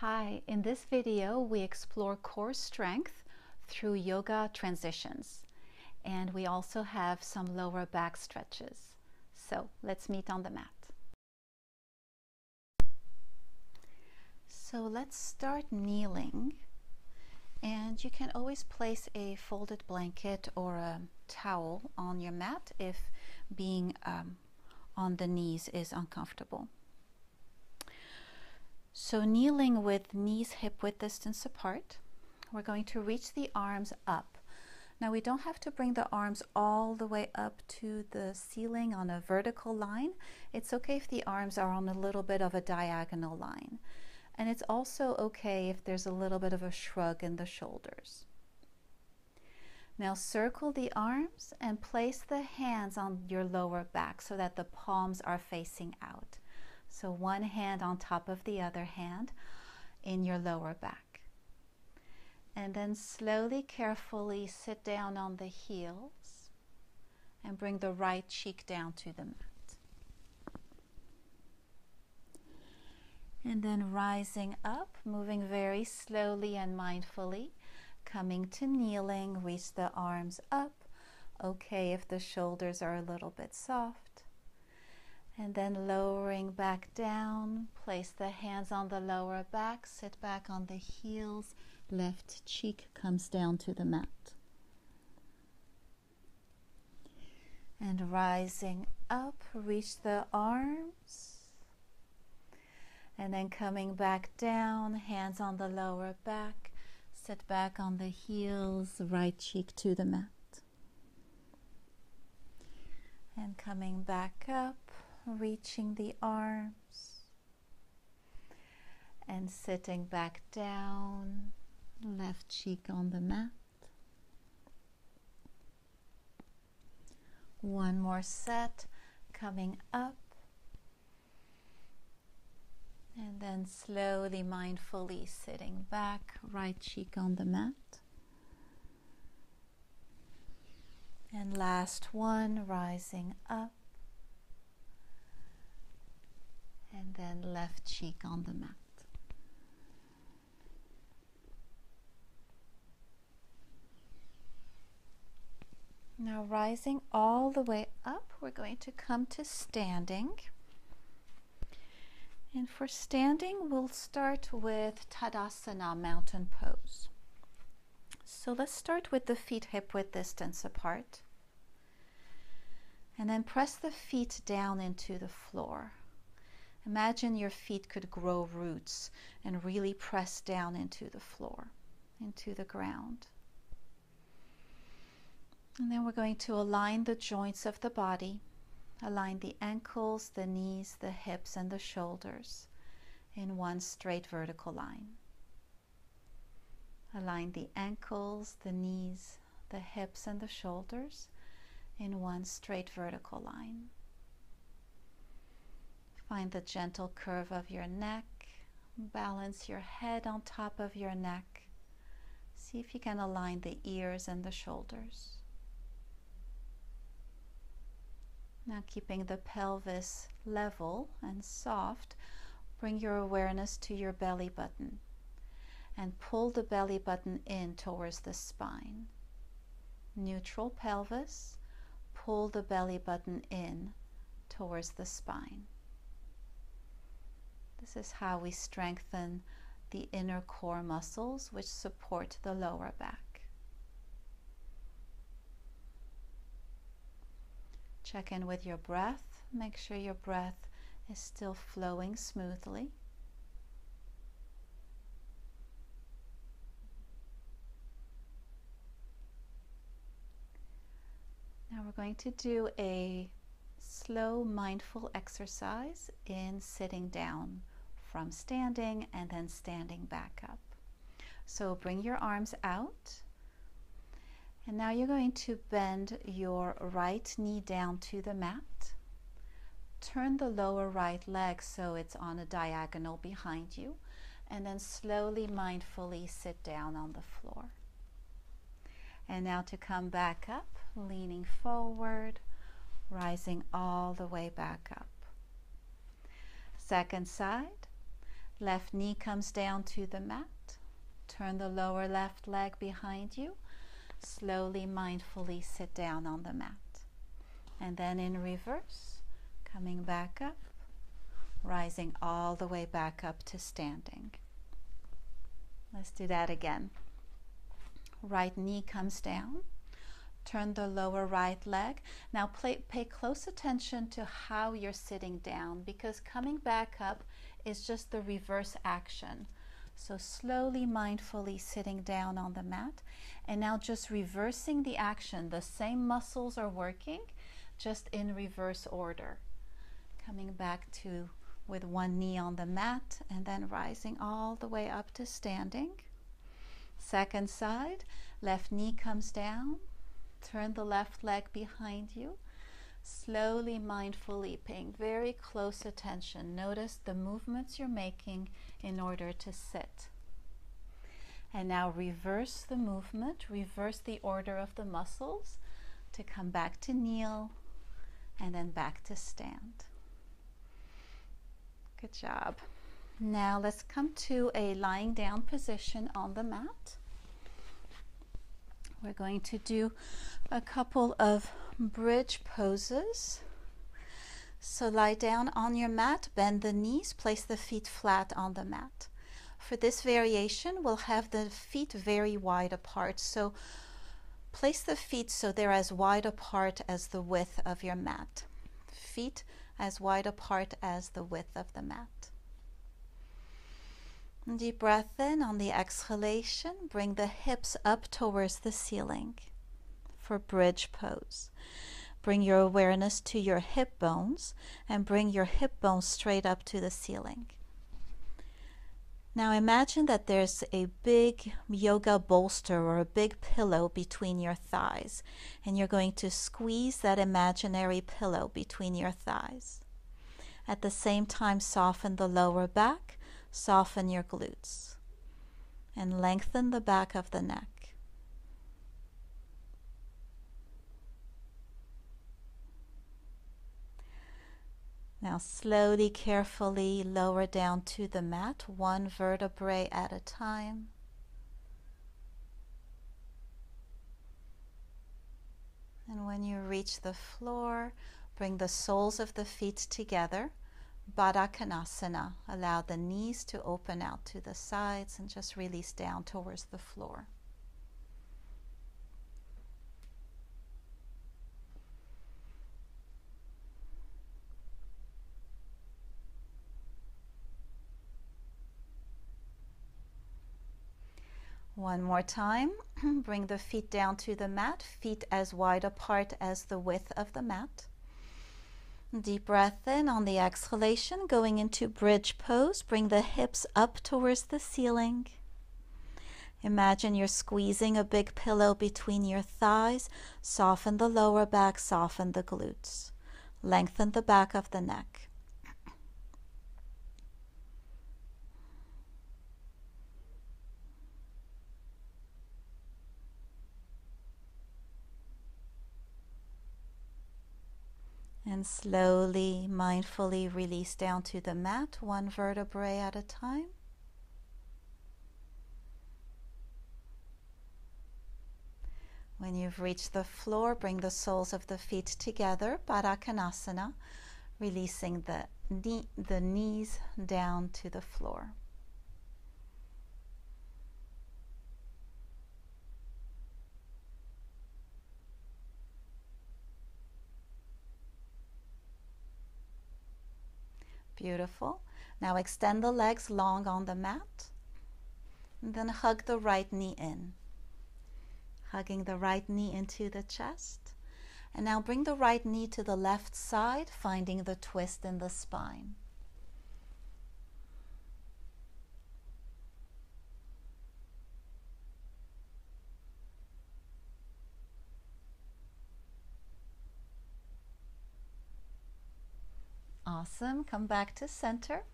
Hi, in this video we explore core strength through yoga transitions and we also have some lower back stretches. So let's meet on the mat. So let's start kneeling and you can always place a folded blanket or a towel on your mat if being um, on the knees is uncomfortable. So kneeling with knees hip width distance apart, we're going to reach the arms up. Now we don't have to bring the arms all the way up to the ceiling on a vertical line. It's okay if the arms are on a little bit of a diagonal line. And it's also okay if there's a little bit of a shrug in the shoulders. Now circle the arms and place the hands on your lower back so that the palms are facing out. So one hand on top of the other hand in your lower back. And then slowly, carefully sit down on the heels and bring the right cheek down to the mat. And then rising up, moving very slowly and mindfully, coming to kneeling, reach the arms up. Okay if the shoulders are a little bit soft. And then lowering back down, place the hands on the lower back, sit back on the heels, left cheek comes down to the mat. And rising up, reach the arms and then coming back down, hands on the lower back, sit back on the heels, right cheek to the mat. And coming back up, reaching the arms, and sitting back down, left cheek on the mat. One more set, coming up and then slowly, mindfully sitting back, right cheek on the mat. And last one, rising up. And then left cheek on the mat. Now, rising all the way up, we're going to come to standing. And for standing, we'll start with Tadasana, mountain pose. So let's start with the feet hip width distance apart. And then press the feet down into the floor. Imagine your feet could grow roots and really press down into the floor, into the ground. And then we're going to align the joints of the body Align the ankles, the knees, the hips, and the shoulders in one straight vertical line. Align the ankles, the knees, the hips, and the shoulders in one straight vertical line. Find the gentle curve of your neck. Balance your head on top of your neck. See if you can align the ears and the shoulders. Now keeping the pelvis level and soft, bring your awareness to your belly button and pull the belly button in towards the spine. Neutral pelvis, pull the belly button in towards the spine. This is how we strengthen the inner core muscles which support the lower back. Check in with your breath. Make sure your breath is still flowing smoothly. Now we're going to do a slow mindful exercise in sitting down from standing and then standing back up. So bring your arms out and now you're going to bend your right knee down to the mat. Turn the lower right leg so it's on a diagonal behind you. And then slowly, mindfully sit down on the floor. And now to come back up, leaning forward, rising all the way back up. Second side, left knee comes down to the mat. Turn the lower left leg behind you. Slowly, mindfully sit down on the mat. And then in reverse, coming back up, rising all the way back up to standing. Let's do that again. Right knee comes down. Turn the lower right leg. Now play, pay close attention to how you're sitting down because coming back up is just the reverse action. So slowly, mindfully sitting down on the mat. And now just reversing the action. The same muscles are working, just in reverse order. Coming back to with one knee on the mat and then rising all the way up to standing. Second side, left knee comes down. Turn the left leg behind you. Slowly, mindfully, paying very close attention. Notice the movements you're making in order to sit. And now reverse the movement, reverse the order of the muscles to come back to kneel and then back to stand. Good job. Now let's come to a lying down position on the mat. We're going to do a couple of bridge poses. So lie down on your mat, bend the knees, place the feet flat on the mat. For this variation, we'll have the feet very wide apart. So place the feet so they're as wide apart as the width of your mat. Feet as wide apart as the width of the mat. Deep breath in on the exhalation. Bring the hips up towards the ceiling for bridge pose. Bring your awareness to your hip bones and bring your hip bones straight up to the ceiling. Now imagine that there's a big yoga bolster or a big pillow between your thighs, and you're going to squeeze that imaginary pillow between your thighs. At the same time, soften the lower back soften your glutes and lengthen the back of the neck. Now, slowly, carefully lower down to the mat, one vertebrae at a time. And when you reach the floor, bring the soles of the feet together Baddha. Allow the knees to open out to the sides and just release down towards the floor. One more time. Bring the feet down to the mat, feet as wide apart as the width of the mat. Deep breath in on the exhalation, going into bridge pose. Bring the hips up towards the ceiling. Imagine you're squeezing a big pillow between your thighs. Soften the lower back, soften the glutes. Lengthen the back of the neck. And slowly, mindfully release down to the mat, one vertebrae at a time. When you've reached the floor, bring the soles of the feet together, Baddha releasing the, knee, the knees down to the floor. Beautiful. Now extend the legs long on the mat. And then hug the right knee in. Hugging the right knee into the chest. And now bring the right knee to the left side, finding the twist in the spine. Awesome. Come back to center.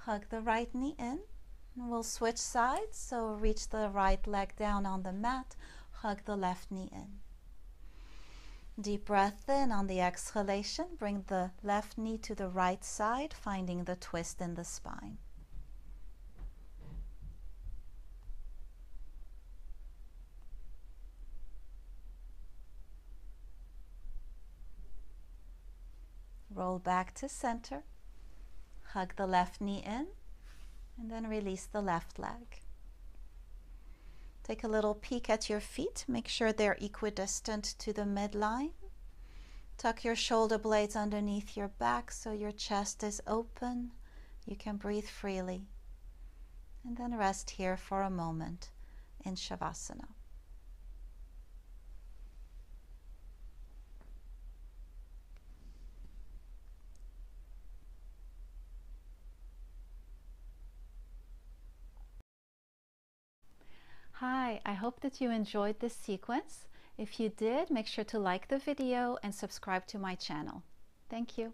Hug the right knee in. We'll switch sides. So reach the right leg down on the mat. Hug the left knee in. Deep breath in on the exhalation. Bring the left knee to the right side, finding the twist in the spine. Roll back to center. Hug the left knee in and then release the left leg. Take a little peek at your feet. Make sure they're equidistant to the midline. Tuck your shoulder blades underneath your back so your chest is open. You can breathe freely. And then rest here for a moment in Shavasana. Hi, I hope that you enjoyed this sequence. If you did, make sure to like the video and subscribe to my channel. Thank you.